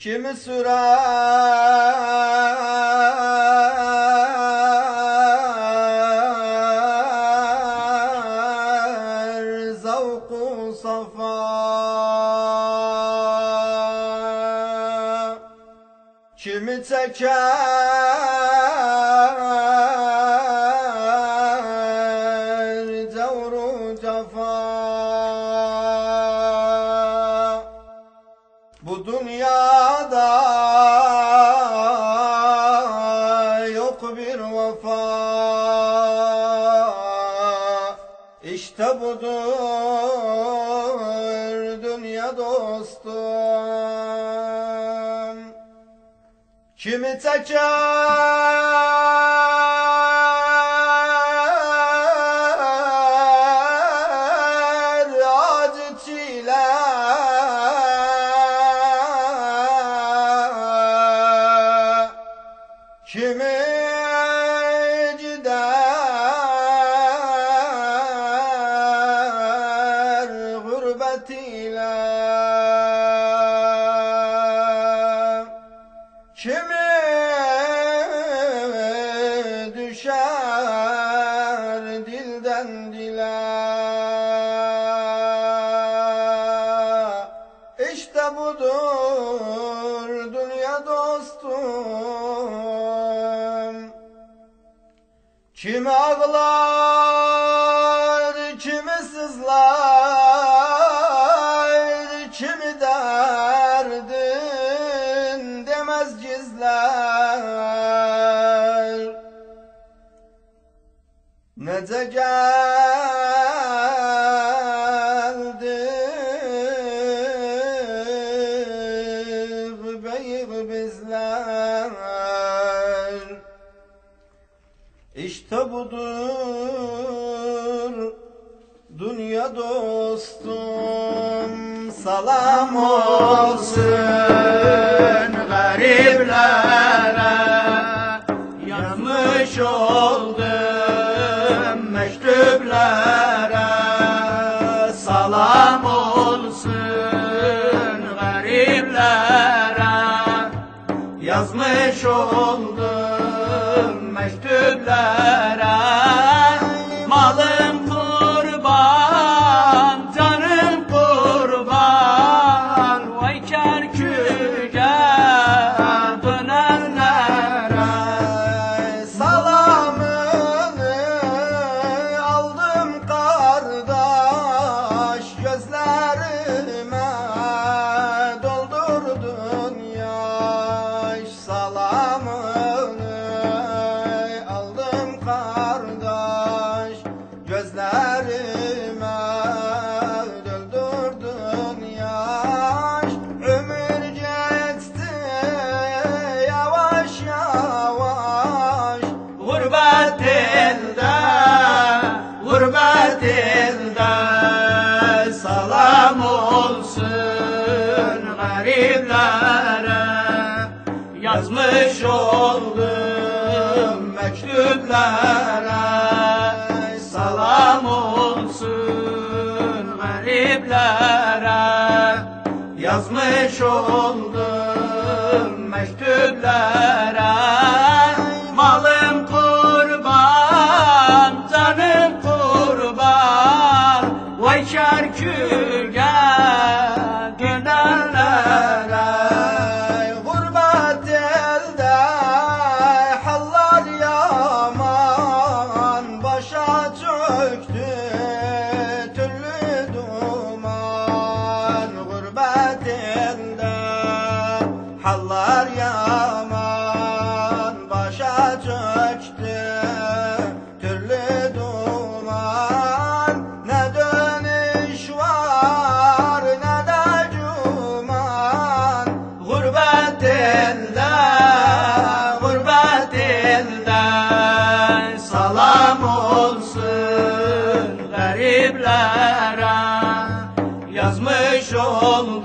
Kimi sürer? Zavku safa. Kimi çeker İşte budur dünya dostum. Kimi teker acı çile? Kimi Kimi ağlar, kimi sızlar, kimi derdin demez gizler. Nece geldik İşte budur dünya dostum. Salam olsun gariblere. Yazmış oldum mektuplere. Salam olsun gariblere. Yazmış oldum goodbye. Yazmış oldum mektuplara Malım kurban, canım kurban. Vay şarküge dönerlere gariblere Yazmış oldum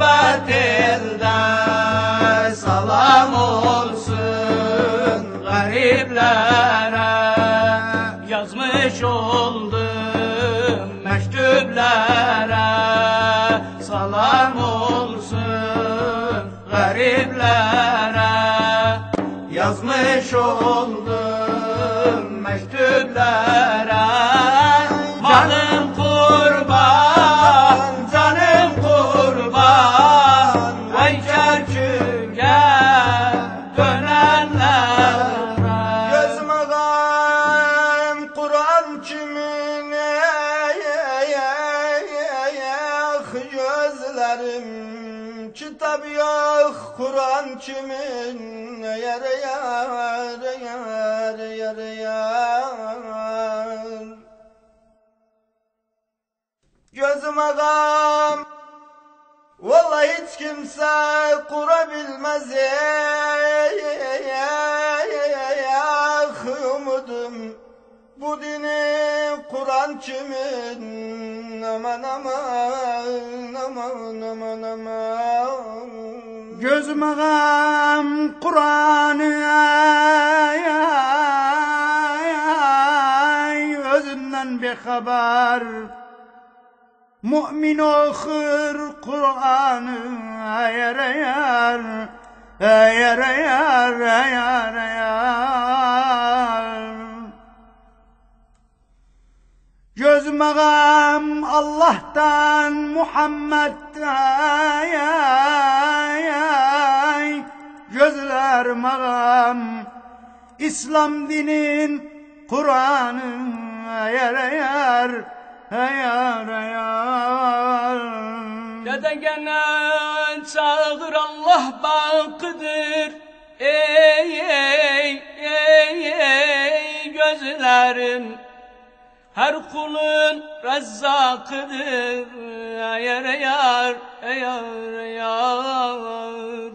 gurbet Salam olsun gariplere. Yazmış oldum mektuplere. Salam olsun gariplere. Yazmış oldum yok Kur'an kimin Yar yar yar yar yar? Gözüm ağam Vallahi hiç kimse kurabilmez ya umudum Bu dini Kur'an kimin Gözüm ağam Kur'an'ı ay, ay, ay, özünden bir haber. Mümin okur Kur'an'ı ayar ayar ayar ayar ayar ayar Gözüm ağam Allah'tan Muhammed ay, ay, ay. Gözlerim ağam İslam dinin Kur'an'ı ayar ayar ayar ayar Dede gene çağır Allah bakıdır Ey ey ey ey gözlerin Her kulun rezzakıdır Yar yar yar yar.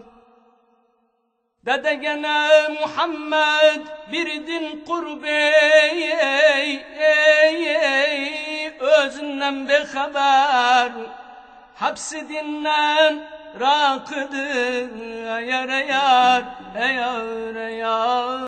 Dede gene Muhammed bir din kurbe ey ey ey. Özünden bir haber Hapsi dinlen rakıdır. Yar yar yar yar